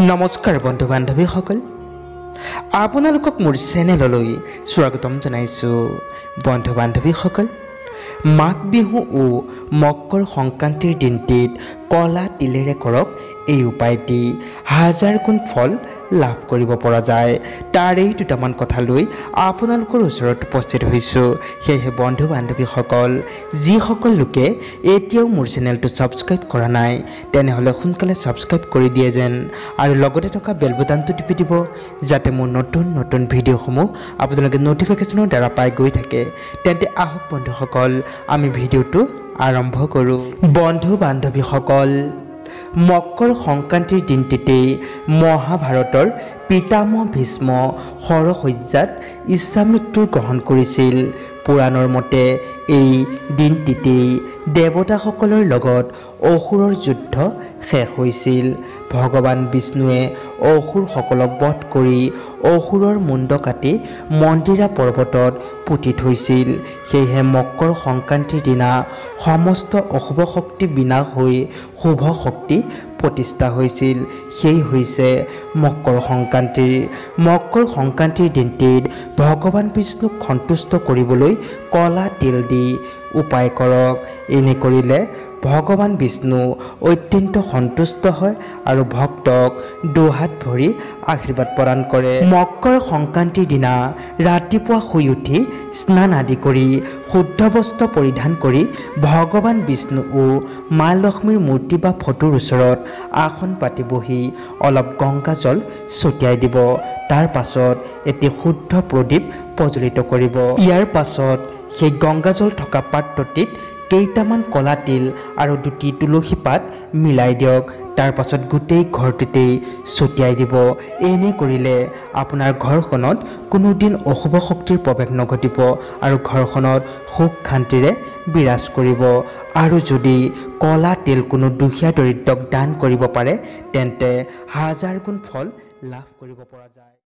নমস্কাৰ বন্ধু বান্ধৱীসকল আপোনালোকক মোৰ চেনেললৈ স্বাগতম জনাইছোঁ। বন্ধু বান্ধৱীসকল মাঘ বিহু ও মকৰ সংক্ৰান্তিৰ দিনটিত কলা তিলেৰে কৰক এই উপায়টি হাজাৰ গুণ ফল লাভ কৰিব পৰা যায়। তাৰেই দুটামান কথা লৈ আপোনালোকৰ ওচৰত উপস্থিত হৈছোঁ। সেয়েহে বন্ধু বান্ধৱীসকল যিসকল লোকে এতিয়াও মোৰ চেনেলটো ছাবস্ক্ৰাইব কৰা নাই তেনেহ'লে সোনকালে ছাবস্ক্ৰাইব কৰি দিয়ে যেন আৰু লগতে থকা বেল বুটানটো টিপি দিব যাতে মোৰ নতুন নতুন ভিডিঅ'সমূহ আপোনালোকে ন'টিফিকেশ্যনৰ দ্বাৰা পাই গৈ থাকে। তেন্তে আহক বন্ধুসকল আমি ভিডিঅ'টো আৰম্ভ কৰোঁ। বন্ধু বান্ধৱীসকল মকৰ সংক্ৰান্তিৰ দিনটিতেই মহাভাৰতৰ পিতামহ ভীষ্ম সৰসজ্জাত ইচ্ছামৃত্যু গ্ৰহণ কৰিছিল। পুৰাণৰ মতে এই দিনটিতেই দেৱতাসকলৰ লগত অসুৰৰ যুদ্ধ শেষ হৈছিল। ভগৱান বিষ্ণুৱে অসুৰসকলক বধ কৰি অসুৰৰ মুণ্ড কাটি মন্দিৰা পৰ্বতত পুতি থৈছিল। সেয়েহে মকৰ সংক্ৰান্তিৰ দিনা সমস্ত অশুভ শক্তি বিনাশ হৈ শুভ শক্তি প্ৰতিষ্ঠা হৈছিল। সেই হৈছে মকৰ সংক্ৰান্তিৰ মকৰ সংক্ৰান্তিৰ দিনটিত ভগৱান বিষ্ণুক সন্তুষ্ট কৰিবলৈ কলা তিল দি উপায় কৰক। এনে কৰিলে ভগৱান বিষ্ণু অত্যন্ত সন্তুষ্ট হয় আৰু ভক্তক দুহাত ভৰি আশীৰ্বাদ প্ৰদান কৰে। মকৰ সংক্ৰান্তিৰ দিনা ৰাতিপুৱা শুই উঠি স্নান আদি কৰি শুদ্ধ বস্ত্ৰ পৰিধান কৰি ভগৱান বিষ্ণু ও মা লক্ষ্মীৰ মূৰ্তি বা ফটোৰ ওচৰত আসন পাতি বহি অলপ গংগাজল ছটিয়াই দিব। তাৰ পাছত এটি শুদ্ধ প্ৰদীপ প্ৰজ্বলিত কৰিব। ইয়াৰ পাছত সেই গংগাজল থকা পাত্ৰটিত কেইটামান কলা তিল আৰু দুটি তুলসী পাত মিলাই দিয়ক। তাৰ পাছত গোটেই ঘৰটোতেই ছটিয়াই দিব। এনে কৰিলে আপোনাৰ ঘৰখনত কোনোদিন অশুভ শক্তিৰ প্ৰৱেশ নঘটিব আৰু ঘৰখনত সুখ শান্তিৰে বিৰাজ কৰিব। আৰু যদি কলা তিল কোনো দুখীয়া দৰিদ্ৰক দান কৰিব পাৰে তেন্তে হাজাৰ গুণ ফল লাভ কৰিব পৰা যায়।